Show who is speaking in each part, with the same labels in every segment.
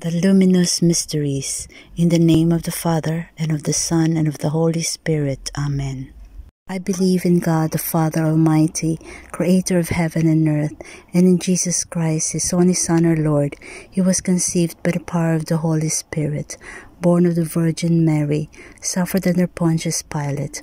Speaker 1: The luminous mysteries, in the name of the Father, and of the Son, and of the Holy Spirit. Amen. I believe in God the Father Almighty, creator of heaven and earth, and in Jesus Christ, his only Son, our Lord. He was conceived by the power of the Holy Spirit, born of the Virgin Mary, suffered under Pontius Pilate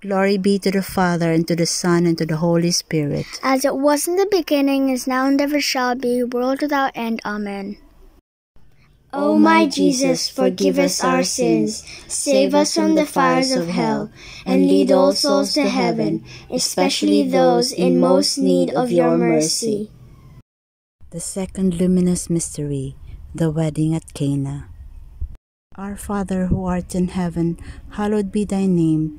Speaker 1: Glory be to the Father, and to the Son, and to the Holy Spirit.
Speaker 2: As it was in the beginning, is now, and ever shall be, world without end. Amen.
Speaker 3: O my Jesus, forgive us our sins, save us from the fires of hell, and lead all souls to heaven, especially those in most need of your mercy.
Speaker 1: The second luminous mystery, the wedding at Cana. Our Father who art in heaven, hallowed be thy name.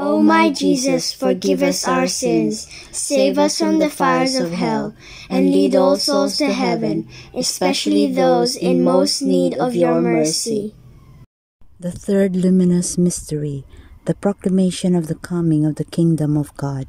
Speaker 3: O my Jesus, forgive us our sins, save us from the fires of hell, and lead all souls to heaven, especially those in most need of your mercy.
Speaker 1: The third luminous mystery, the proclamation of the coming of the kingdom of God.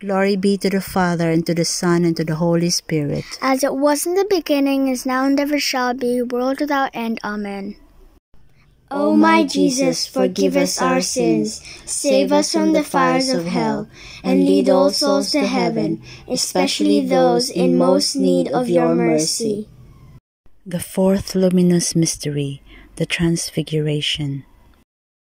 Speaker 1: Glory be to the Father, and to the Son, and to the Holy Spirit.
Speaker 2: As it was in the beginning, is now, and ever shall be, world without end. Amen.
Speaker 3: O my Jesus, forgive us our sins, save us from the fires of hell, and lead all souls to heaven, especially those in most need of your mercy.
Speaker 1: The fourth luminous mystery, the Transfiguration.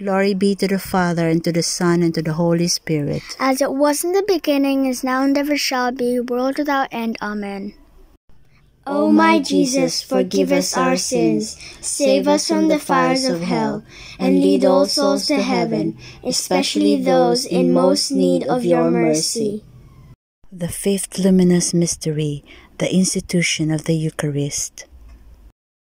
Speaker 1: Glory be to the Father, and to the Son, and to the Holy Spirit.
Speaker 2: As it was in the beginning, is now, and ever shall be, world without end. Amen.
Speaker 3: O my Jesus, forgive us our sins, save us from the fires of hell, and lead all souls to heaven, especially those in most need of your mercy.
Speaker 1: The fifth luminous mystery, the institution of the Eucharist.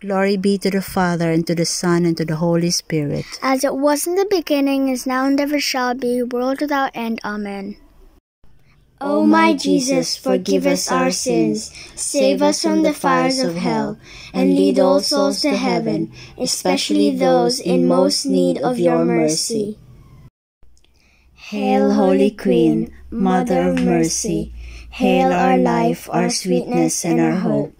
Speaker 1: Glory be to the Father, and to the Son, and to the Holy Spirit.
Speaker 2: As it was in the beginning, is now, and ever shall be, world without end. Amen.
Speaker 3: O my Jesus, forgive us our sins, save us from the fires of hell, and lead all souls to heaven, especially those in most need of your mercy. Hail, Holy Queen, Mother of Mercy, hail our life, our sweetness, and our hope.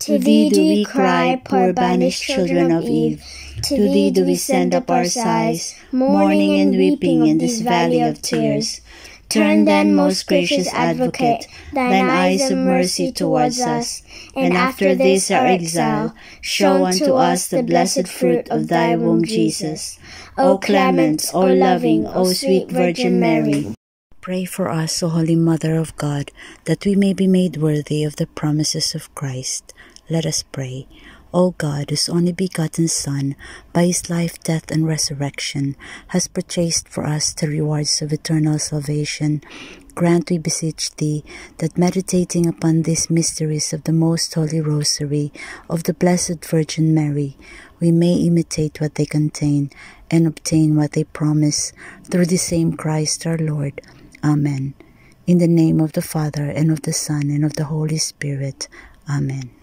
Speaker 3: To thee do we cry, poor banished children of Eve. To thee do we send up our sighs, mourning and weeping in this valley of tears. Turn then, most gracious Advocate, thine eyes of mercy towards us, and after this our exile, show unto us the blessed fruit of thy womb, Jesus. O clement, O loving, O sweet Virgin Mary.
Speaker 1: Pray for us, O Holy Mother of God, that we may be made worthy of the promises of Christ. Let us pray. O God, whose only begotten Son, by his life, death, and resurrection, has purchased for us the rewards of eternal salvation, grant, we beseech thee, that meditating upon these mysteries of the most holy rosary of the Blessed Virgin Mary, we may imitate what they contain and obtain what they promise through the same Christ our Lord. Amen. In the name of the Father, and of the Son, and of the Holy Spirit. Amen.